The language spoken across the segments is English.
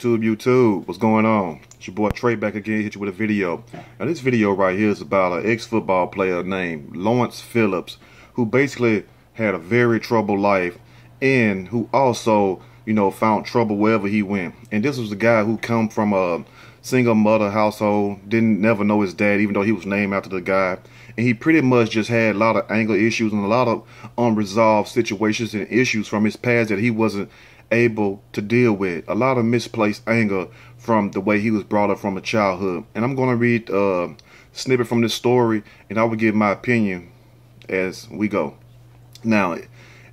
YouTube, YouTube, what's going on? It's your boy Trey back again, hit you with a video. Now this video right here is about an ex-football player named Lawrence Phillips, who basically had a very troubled life and who also, you know, found trouble wherever he went. And this was a guy who come from a single mother household, didn't never know his dad, even though he was named after the guy. And he pretty much just had a lot of anger issues and a lot of unresolved situations and issues from his past that he wasn't able to deal with. A lot of misplaced anger from the way he was brought up from a childhood. And I'm going to read a snippet from this story and I will give my opinion as we go. Now, it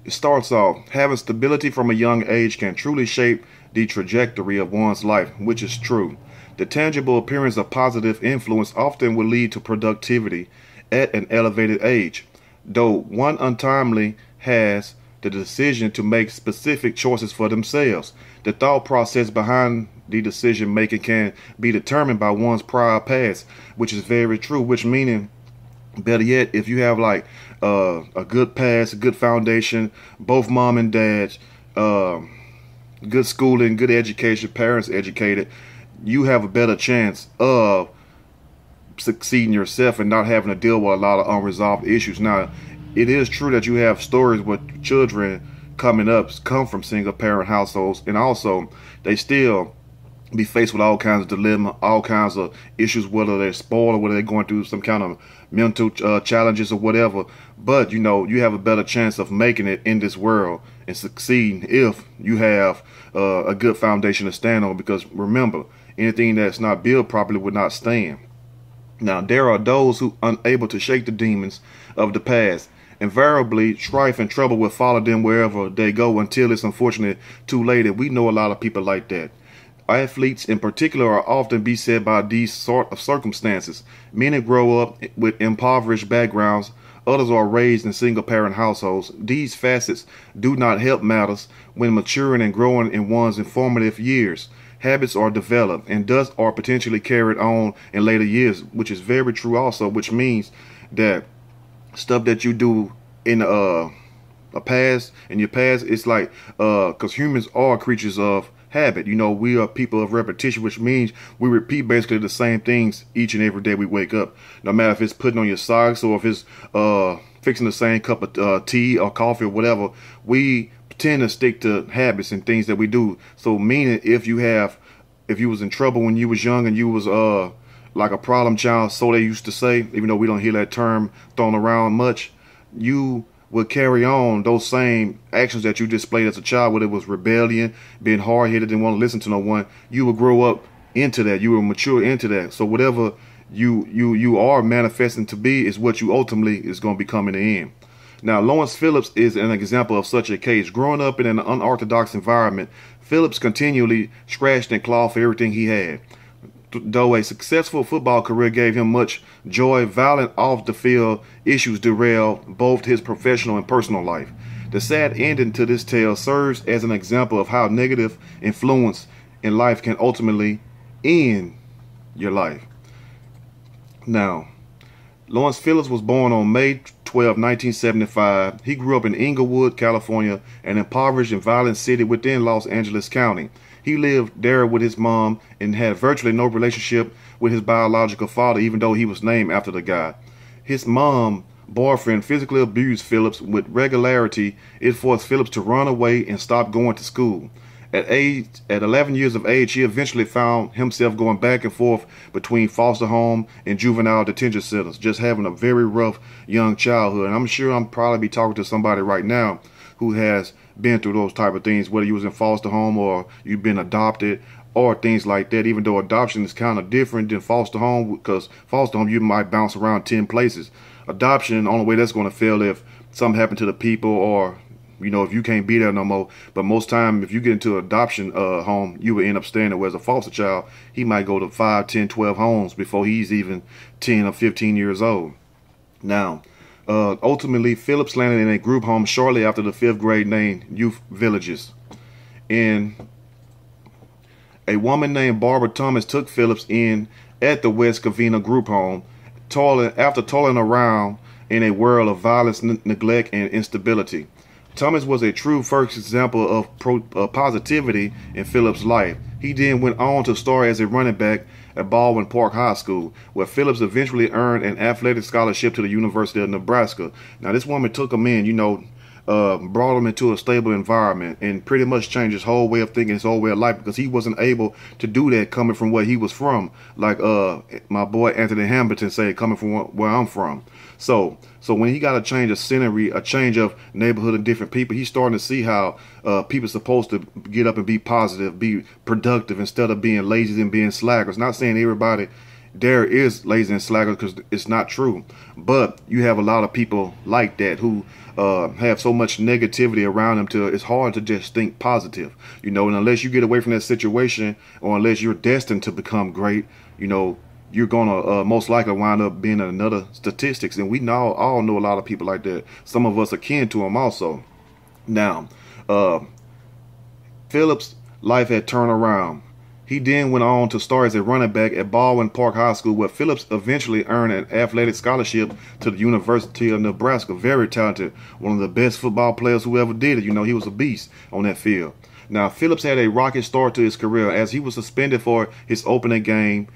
starts off having stability from a young age can truly shape the trajectory of one's life, which is true. The tangible appearance of positive influence often will lead to productivity at an elevated age, though one untimely has the decision to make specific choices for themselves. The thought process behind the decision making can be determined by one's prior past, which is very true, which meaning better yet, if you have like uh, a good past, a good foundation, both mom and dad, uh, good schooling, good education, parents educated, you have a better chance of succeeding yourself and not having to deal with a lot of unresolved issues. Now, it is true that you have stories with children coming up come from single parent households and also they still be faced with all kinds of dilemma, all kinds of issues, whether they're spoiled or whether they're going through some kind of mental uh, challenges or whatever. But you know, you have a better chance of making it in this world and succeeding if you have uh, a good foundation to stand on. Because remember, anything that's not built properly would not stand. Now, there are those who unable to shake the demons of the past invariably strife and trouble will follow them wherever they go until it's unfortunately too late. And we know a lot of people like that. Athletes in particular are often beset by these sort of circumstances. Many grow up with impoverished backgrounds, others are raised in single parent households. These facets do not help matters when maturing and growing in one's informative years. Habits are developed and thus are potentially carried on in later years, which is very true also, which means that stuff that you do in uh a past in your past it's like uh because humans are creatures of habit. You know we are people of repetition which means we repeat basically the same things each and every day we wake up. No matter if it's putting on your socks or if it's uh fixing the same cup of uh, tea or coffee or whatever we tend to stick to habits and things that we do. So meaning if you have if you was in trouble when you was young and you was uh like a problem child, so they used to say, even though we don't hear that term thrown around much, you would carry on those same actions that you displayed as a child, whether it was rebellion, being hard headed, didn't want to listen to no one, you would grow up into that. You will mature into that. So whatever you you you are manifesting to be is what you ultimately is going to become in the end. Now, Lawrence Phillips is an example of such a case. Growing up in an unorthodox environment, Phillips continually scratched and clawed for everything he had though a successful football career gave him much joy, violent off the field issues derailed both his professional and personal life. The sad ending to this tale serves as an example of how negative influence in life can ultimately end your life. Now, Lawrence Phillips was born on May 12, 1975. He grew up in Inglewood, California, an impoverished and violent city within Los Angeles County. He lived there with his mom and had virtually no relationship with his biological father, even though he was named after the guy. His mom boyfriend physically abused Phillips with regularity. It forced Phillips to run away and stop going to school. At age at 11 years of age, he eventually found himself going back and forth between foster home and juvenile detention centers, just having a very rough young childhood. And I'm sure I'm probably be talking to somebody right now who has been through those type of things, whether you was in foster home or you've been adopted or things like that. Even though adoption is kind of different than foster home, because foster home you might bounce around ten places. Adoption, the only way that's going to fail if something happened to the people or you know if you can't be there no more. But most time, if you get into an adoption uh, home, you will end up staying there. Whereas a foster child, he might go to 5, 10, 12 homes before he's even 10 or 15 years old. Now, uh, ultimately, Phillips landed in a group home shortly after the fifth grade named Youth Villages. And a woman named Barbara Thomas took Phillips in at the West Covina group home, toiling, after toiling around in a world of violence, neglect, and instability. Thomas was a true first example of pro, uh, positivity in Phillips' life. He then went on to star as a running back at Baldwin Park High School, where Phillips eventually earned an athletic scholarship to the University of Nebraska. Now, this woman took him in, you know, uh, brought him into a stable environment and pretty much changed his whole way of thinking, his whole way of life, because he wasn't able to do that coming from where he was from. Like uh, my boy Anthony Hamilton said, coming from where I'm from. So, so when he got a change of scenery, a change of neighborhood and different people, he's starting to see how uh, people supposed to get up and be positive, be productive instead of being lazy and being slackers. Not saying everybody there is lazy and slackers because it's not true, but you have a lot of people like that who uh, have so much negativity around them to it's hard to just think positive, you know. And unless you get away from that situation, or unless you're destined to become great, you know, you're gonna uh, most likely wind up being another statistics. And we now all know a lot of people like that. Some of us are kin to them also. Now, uh, Phillips' life had turned around he then went on to star as a running back at Baldwin Park High School, where Phillips eventually earned an athletic scholarship to the University of Nebraska. Very talented, one of the best football players who ever did it. You know, he was a beast on that field. Now, Phillips had a rocket start to his career as he was suspended for his opening game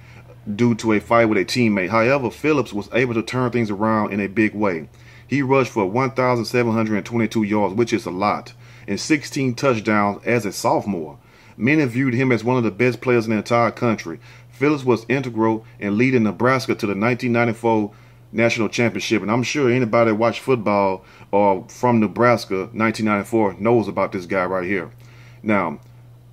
due to a fight with a teammate. However, Phillips was able to turn things around in a big way. He rushed for 1,722 yards, which is a lot, and 16 touchdowns as a sophomore. Many viewed him as one of the best players in the entire country. Phillips was integral in leading Nebraska to the 1994 national championship, and I'm sure anybody that watched football or from Nebraska 1994 knows about this guy right here. Now,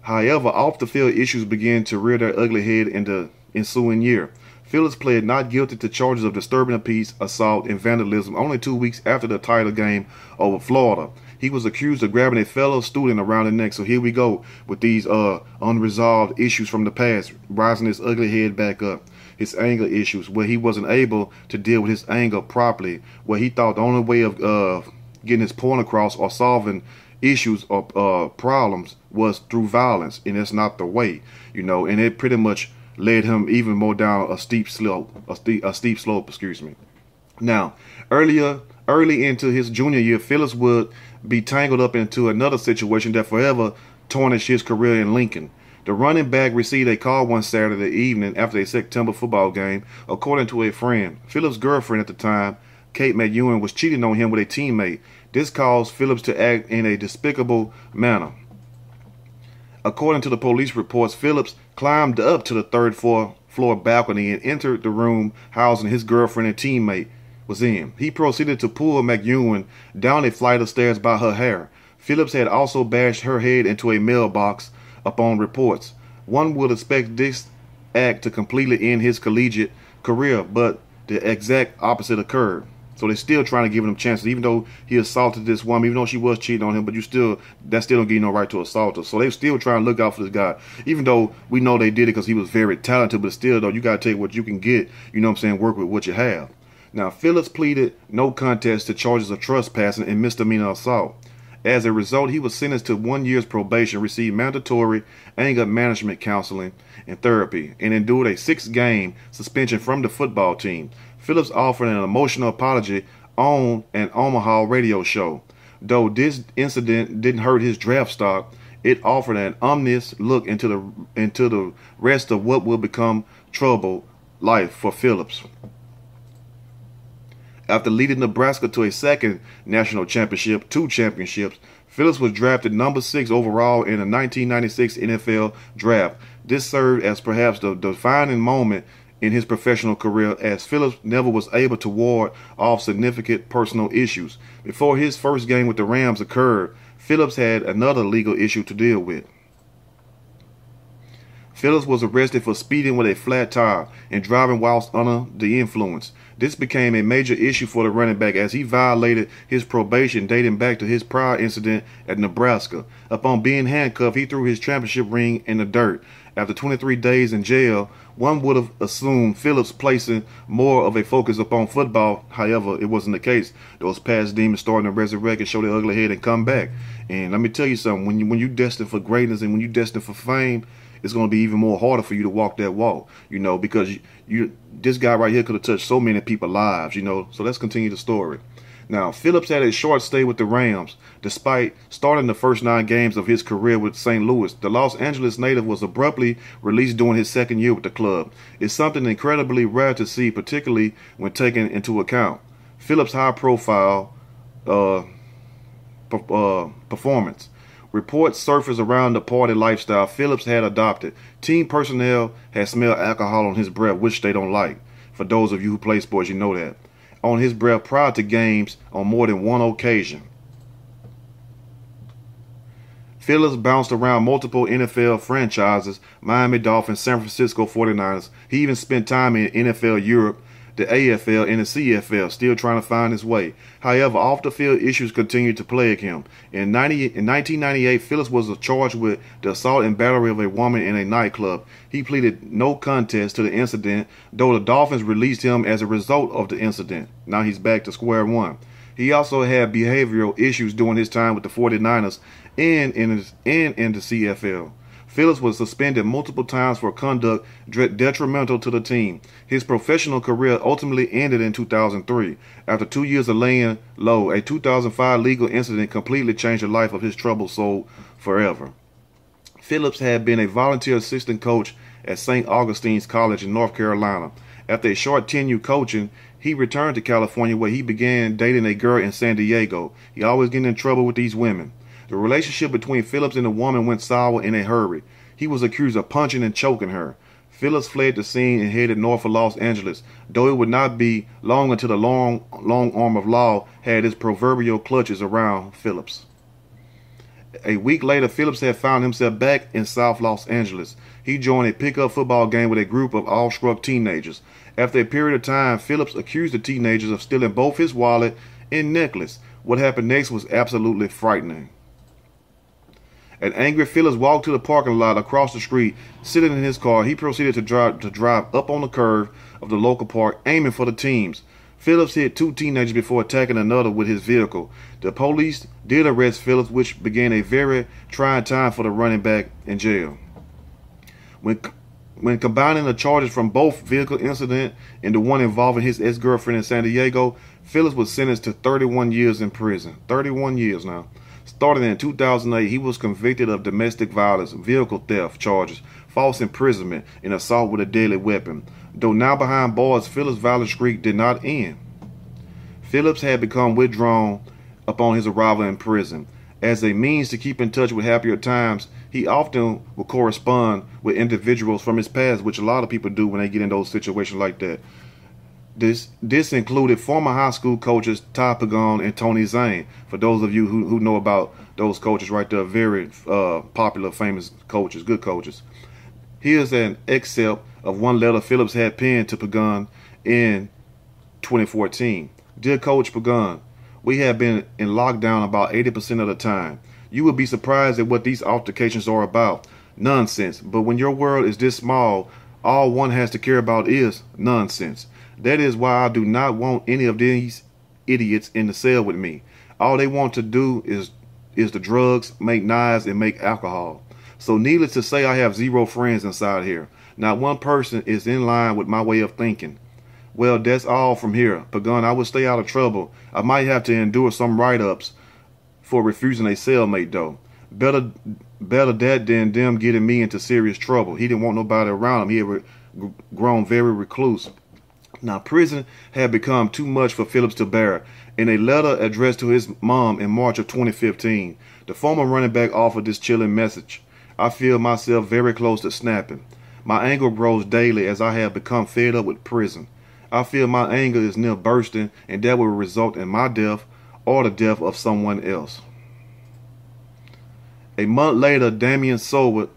however, off the field issues began to rear their ugly head in the ensuing year. Phillips pled not guilty to charges of disturbing the peace, assault, and vandalism only two weeks after the title game over Florida. He was accused of grabbing a fellow student around the neck. So here we go with these uh unresolved issues from the past, rising his ugly head back up. His anger issues, where he wasn't able to deal with his anger properly, where he thought the only way of uh, getting his point across or solving issues or uh, problems was through violence, and that's not the way, you know. And it pretty much led him even more down a steep slope, a steep, a steep slope, excuse me. Now, earlier, early into his junior year, Phillips would be tangled up into another situation that forever tarnished his career in Lincoln. The running back received a call one Saturday evening after a September football game. According to a friend, Phillips' girlfriend at the time, Kate McEwen, was cheating on him with a teammate. This caused Phillips to act in a despicable manner. According to the police reports, Phillips climbed up to the third floor, floor balcony and entered the room housing his girlfriend and teammate was in. He proceeded to pull McEwen down a flight of stairs by her hair. Phillips had also bashed her head into a mailbox upon reports. One would expect this act to completely end his collegiate career, but the exact opposite occurred. So they're still trying to give him chances, even though he assaulted this woman, even though she was cheating on him. But you still, that still don't give you no right to assault her. So they're still trying to look out for this guy, even though we know they did it because he was very talented. But still, though, you gotta take what you can get. You know what I'm saying? Work with what you have. Now, Phillips pleaded no contest to charges of trespassing and misdemeanor assault. As a result, he was sentenced to one year's probation, received mandatory anger management counseling and therapy, and endured a six game suspension from the football team. Phillips offered an emotional apology on an Omaha radio show. Though this incident didn't hurt his draft stock, it offered an ominous look into the into the rest of what will become troubled life for Phillips. After leading Nebraska to a second national championship, two championships, Phillips was drafted number six overall in the 1996 NFL draft. This served as perhaps the defining moment in his professional career as Phillips never was able to ward off significant personal issues. Before his first game with the Rams occurred, Phillips had another legal issue to deal with. Phillips was arrested for speeding with a flat tire and driving whilst under the influence. This became a major issue for the running back as he violated his probation dating back to his prior incident at Nebraska. Upon being handcuffed, he threw his championship ring in the dirt. After 23 days in jail, one would have assumed Phillips placing more of a focus upon football. However, it wasn't the case. Those past demons starting to resurrect and show their ugly head and come back. And let me tell you something: when you when you destined for greatness and when you destined for fame, it's going to be even more harder for you to walk that walk, you know, because you, you this guy right here could have touched so many people's lives, you know. So let's continue the story. Now, Phillips had a short stay with the Rams, despite starting the first nine games of his career with St. Louis. The Los Angeles native was abruptly released during his second year with the club. It's something incredibly rare to see, particularly when taken into account Phillips' high-profile uh, uh, performance. Reports surfaced around the party lifestyle Phillips had adopted. Team personnel had smelled alcohol on his breath, which they don't like. For those of you who play sports, you know that on his breath prior to games on more than one occasion. Phillips bounced around multiple NFL franchises, Miami Dolphins, San Francisco 49ers. He even spent time in NFL Europe the AFL and the CFL, still trying to find his way. However, off the field issues continued to plague him. In, 90, in 1998, Phillips was charged with the assault and battery of a woman in a nightclub. He pleaded no contest to the incident, though the Dolphins released him as a result of the incident. Now he's back to square one. He also had behavioral issues during his time with the 49ers and in, his, and in the CFL. Phillips was suspended multiple times for conduct detrimental to the team. His professional career ultimately ended in 2003. After two years of laying low, a 2005 legal incident completely changed the life of his troubled soul forever. Phillips had been a volunteer assistant coach at St. Augustine's College in North Carolina. After a short tenure coaching, he returned to California where he began dating a girl in San Diego. He always getting in trouble with these women. The relationship between Phillips and the woman went sour in a hurry. He was accused of punching and choking her. Phillips fled the scene and headed north for Los Angeles, though it would not be long until the long, long arm of law had its proverbial clutches around Phillips. A week later, Phillips had found himself back in South Los Angeles. He joined a pickup football game with a group of awestruck teenagers. After a period of time, Phillips accused the teenagers of stealing both his wallet and necklace. What happened next was absolutely frightening. An angry Phillips walked to the parking lot across the street. Sitting in his car, he proceeded to drive to drive up on the curve of the local park, aiming for the teams. Phillips hit two teenagers before attacking another with his vehicle. The police did arrest Phillips, which began a very trying time for the running back in jail. When when combining the charges from both vehicle incident and the one involving his ex-girlfriend in San Diego, Phillips was sentenced to 31 years in prison. 31 years now. Starting in 2008, he was convicted of domestic violence, vehicle theft charges, false imprisonment, and assault with a deadly weapon. Though now behind bars, Phillips' violent streak did not end. Phillips had become withdrawn upon his arrival in prison. As a means to keep in touch with happier times, he often would correspond with individuals from his past, which a lot of people do when they get in those situations like that. This this included former high school coaches Ty Pagan and Tony Zane. For those of you who, who know about those coaches right there, very uh, popular, famous coaches, good coaches. Here's an excerpt of one letter Phillips had penned to Pagan in 2014. Dear Coach Pagan, we have been in lockdown about 80% of the time. You would be surprised at what these altercations are about. Nonsense. But when your world is this small, all one has to care about is nonsense. That is why I do not want any of these idiots in the cell with me. All they want to do is is the drugs, make knives, and make alcohol. So needless to say, I have zero friends inside here. Not one person is in line with my way of thinking. Well, that's all from here. Pagan, I will stay out of trouble. I might have to endure some write-ups for refusing a cellmate, though. Better, better that than them getting me into serious trouble. He didn't want nobody around him. He had grown very recluse. Now, prison had become too much for Phillips to bear. In a letter addressed to his mom in March of 2015, the former running back offered this chilling message. I feel myself very close to snapping. My anger grows daily as I have become fed up with prison. I feel my anger is near bursting and that will result in my death or the death of someone else. A month later, Damion Soward,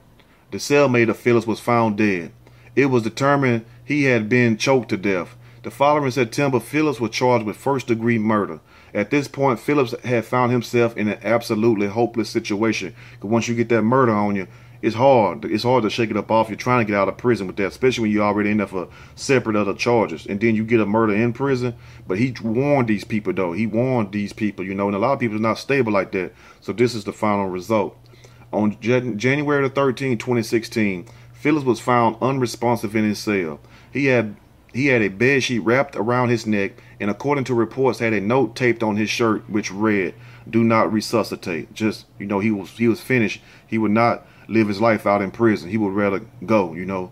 the cellmate of Phillips, was found dead. It was determined he had been choked to death. The following September, Phillips was charged with first degree murder. At this point, Phillips had found himself in an absolutely hopeless situation. Because once you get that murder on you, it's hard. It's hard to shake it up off. You're trying to get out of prison with that, especially when you're already in there for separate other charges. And then you get a murder in prison. But he warned these people, though. He warned these people, you know, and a lot of people are not stable like that. So this is the final result. On January the 13th, 2016, Phillips was found unresponsive in his cell. He had he had a bed sheet wrapped around his neck, and according to reports, had a note taped on his shirt which read, "Do not resuscitate." Just you know, he was he was finished. He would not live his life out in prison. He would rather go. You know,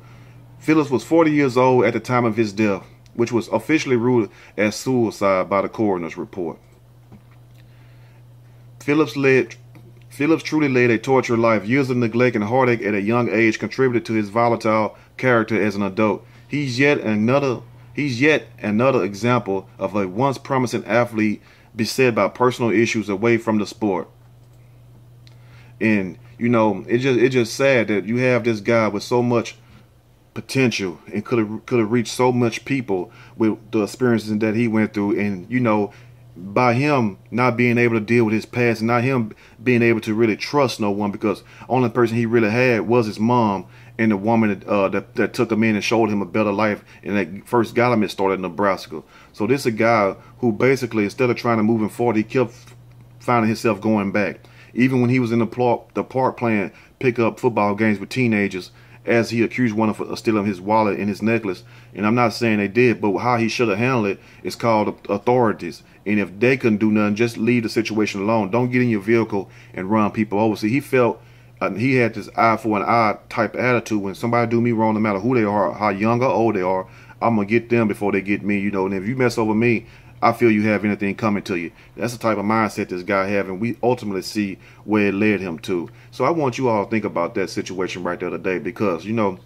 Phillips was 40 years old at the time of his death, which was officially ruled as suicide by the coroner's report. Phillips led Phillips truly led a tortured life. Years of neglect and heartache at a young age contributed to his volatile character as an adult. He's yet another he's yet another example of a once promising athlete beset by personal issues away from the sport. And you know, it just it's just sad that you have this guy with so much potential and could have could have reached so much people with the experiences that he went through and you know by him not being able to deal with his past and not him being able to really trust no one because only person he really had was his mom and the woman that, uh, that, that took him in and showed him a better life and that first got him started in Nebraska. So this is a guy who basically instead of trying to move him forward, he kept finding himself going back. Even when he was in the park, the park playing pickup football games with teenagers, as he accused one of stealing his wallet and his necklace. And I'm not saying they did, but how he should have handled it is called authorities. And if they couldn't do nothing, just leave the situation alone. Don't get in your vehicle and run people over. See, he felt uh, he had this eye for an eye type attitude. When somebody do me wrong, no matter who they are, how young or old they are, I'm gonna get them before they get me. You know, and if you mess over me, I feel you have anything coming to you. That's the type of mindset this guy have, and we ultimately see where it led him to. So I want you all to think about that situation right there today, because you know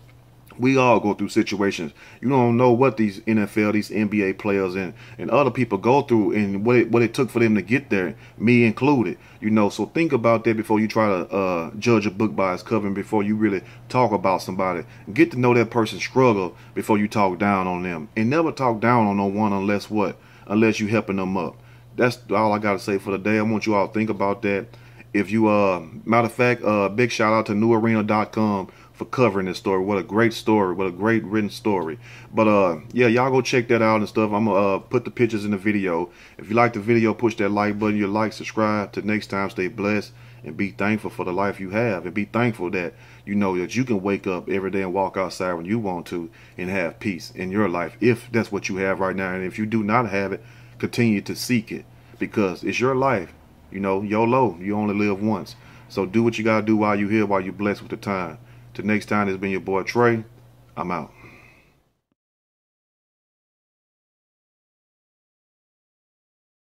we all go through situations. You don't know what these NFL, these NBA players, and and other people go through, and what it, what it took for them to get there, me included. You know, so think about that before you try to uh, judge a book by its cover, and before you really talk about somebody. Get to know that person's struggle before you talk down on them, and never talk down on no one unless what unless you helping them up. That's all I got to say for the day. I want you all to think about that. If you, uh, matter of fact, uh, big shout out to newarena.com for covering this story. What a great story. What a great written story. But, uh, yeah, y'all go check that out and stuff. I'm going to uh, put the pictures in the video. If you like the video, push that like button. You like, subscribe. Till next time, stay blessed and be thankful for the life you have and be thankful that you know that you can wake up every day and walk outside when you want to and have peace in your life if that's what you have right now and if you do not have it continue to seek it because it's your life you know YOLO you only live once so do what you got to do while you're here while you're blessed with the time till next time it's been your boy Trey. I'm out